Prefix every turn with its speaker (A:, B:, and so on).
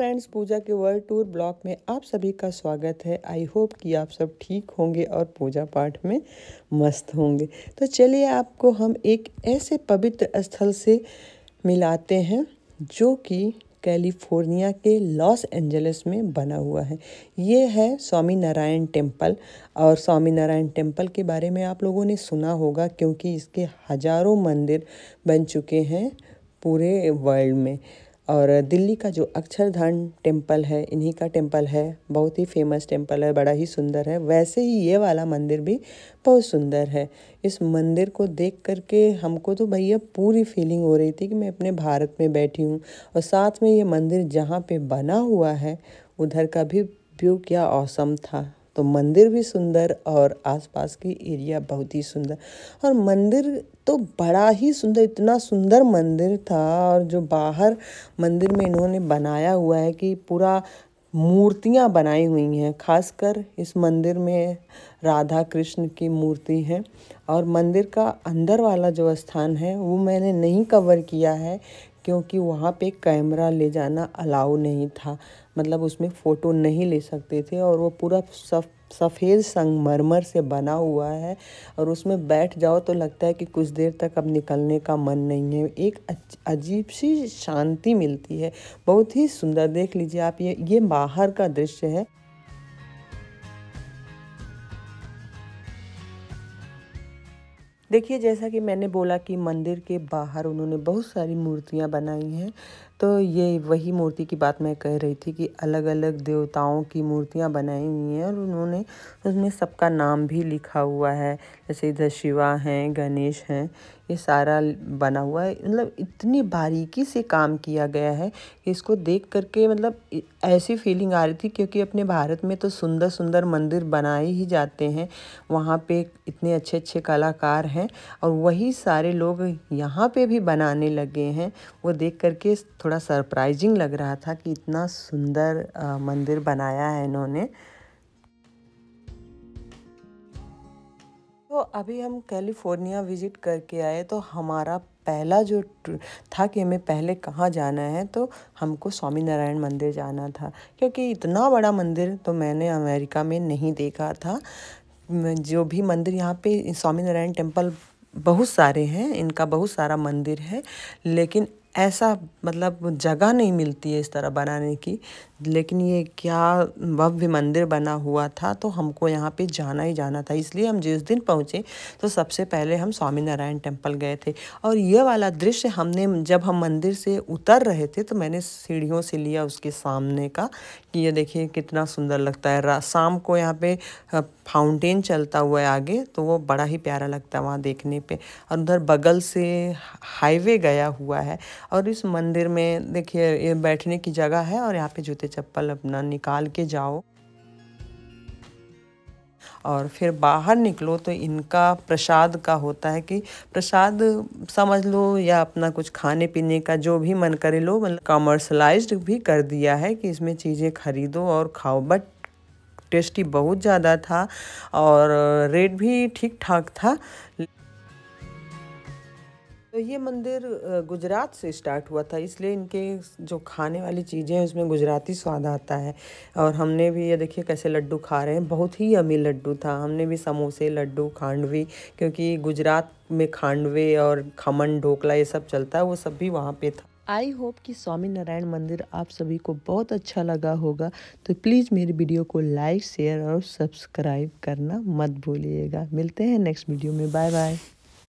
A: Friends पूजा के world tour blog में आप सभी का स्वागत है। आई होप कि आप सब ठीक होंगे और पूजा पाठ में मस्त होंगे। तो चलिए आपको हम एक ऐसे पवित्र स्थल से मिलाते हैं जो कि कैलिफ़ोर्निया के लॉस एंजलिस में बना हुआ है। ये है स्वामी नारायण टेंपल और स्वामी नारायण टेंपल के बारे में आप लोगों ने सुना होगा क्योंकि इसके हज़ारों मंदिर बन चुके हैं पूरे वर्ल्ड में। और दिल्ली का जो अक्षरधाम टेंपल है, इन्हीं का टेंपल है, बहुत ही फ़ेमस टेंपल है, बड़ा ही सुंदर है। वैसे ही ये वाला मंदिर भी बहुत सुंदर है। इस मंदिर को देख करके हमको तो भैया पूरी फीलिंग हो रही थी कि मैं अपने भारत में बैठी हूँ और साथ में ये मंदिर जहाँ पे बना हुआ है, उधर का भी व्यू क्या औसम था। तो मंदिर भी सुंदर और आसपास की एरिया बहुत ही सुंदर। और मंदिर तो बड़ा ही सुंदर, इतना सुंदर मंदिर था और जो बाहर मंदिर में इन्होंने बनाया हुआ है कि पूरा मूर्तियाँ बनाई हुई हैं, खासकर इस मंदिर में राधा कृष्ण की मूर्ति है। और मंदिर का अंदर वाला जो स्थान है, वो मैंने नहीं कवर किया है क्योंकि वहाँ पे कैमरा ले जाना अलाउ नहीं था। मतलब उसमें फ़ोटो नहीं ले सकते थे और वो पूरा सफ, सफ़ेद संगमरमर से बना हुआ है और उसमें बैठ जाओ तो लगता है कि कुछ देर तक अब निकलने का मन नहीं है। एक अजीब सी शांति मिलती है। बहुत ही सुंदर, देख लीजिए आप, ये ये बाहर का दृश्य है। देखिए, जैसा कि मैंने बोला कि मंदिर के बाहर उन्होंने बहुत सारी मूर्तियाँ बनाई हैं। तो ये वही मूर्ति की बात मैं कह रही थी कि अलग अलग देवताओं की मूर्तियाँ बनाई हुई हैं और उन्होंने उसमें सबका नाम भी लिखा हुआ है। जैसे इधर शिवा हैं, गणेश हैं, ये सारा बना हुआ है। मतलब इतनी बारीकी से काम किया गया है कि इसको देख करके मतलब ऐसी फीलिंग आ रही थी क्योंकि अपने भारत में तो सुंदर सुंदर मंदिर बनाए ही जाते हैं। वहाँ पे इतने अच्छे अच्छे कलाकार हैं और वही सारे लोग यहाँ पे भी बनाने लगे हैं। वो देख करके थोड़ा सरप्राइजिंग लग रहा था कि इतना सुंदर मंदिर बनाया है इन्होंने। तो अभी हम कैलिफ़ोर्निया विज़िट करके आए तो हमारा पहला जो था कि हमें पहले कहाँ जाना है तो हमको स्वामी नारायण मंदिर जाना था। क्योंकि इतना बड़ा मंदिर तो मैंने अमेरिका में नहीं देखा था। जो भी मंदिर यहाँ पे स्वामी नारायण टेंपल बहुत सारे हैं, इनका बहुत सारा मंदिर है, लेकिन ऐसा मतलब जगह नहीं मिलती है इस तरह बनाने की। लेकिन ये क्या भव्य मंदिर बना हुआ था तो हमको यहाँ पे जाना ही जाना था। इसलिए हम जिस दिन पहुँचे तो सबसे पहले हम स्वामी नारायण टेंपल गए थे। और ये वाला दृश्य हमने, जब हम मंदिर से उतर रहे थे तो मैंने सीढ़ियों से लिया उसके सामने का, कि ये देखिए कितना सुंदर लगता है। शाम को यहाँ पे फाउंटेन चलता हुआ है आगे तो वो बड़ा ही प्यारा लगता है वहाँ देखने पे। और उधर बगल से हाईवे गया हुआ है और इस मंदिर में देखिए, ये बैठने की जगह है और यहाँ पे जूते चप्पल अपना निकाल के जाओ। और फिर बाहर निकलो तो इनका प्रसाद का होता है कि प्रसाद समझ लो या अपना कुछ खाने पीने का जो भी मन करे लो मतलब कॉमर्शलाइज्ड भी कर दिया है कि इसमें चीज़ें खरीदो और खाओ। बट टेस्टी बहुत ज़्यादा था और रेट भी ठीक ठाक था। ये मंदिर गुजरात से स्टार्ट हुआ था, इसलिए इनके जो खाने वाली चीज़ें हैं, उसमें गुजराती स्वाद आता है। और हमने भी, ये देखिए कैसे लड्डू खा रहे हैं, बहुत ही अमीर लड्डू था। हमने भी समोसे, लड्डू, खांडवी, क्योंकि गुजरात में खांडवे और खमन, ढोकला, ये सब चलता है, वो सब भी वहाँ पे था। आई होप कि स्वामी नारायण मंदिर आप सभी को बहुत अच्छा लगा होगा। तो प्लीज़ मेरी वीडियो को लाइक, शेयर और सब्सक्राइब करना मत भूलिएगा। मिलते हैं नेक्स्ट वीडियो में। Bye bye.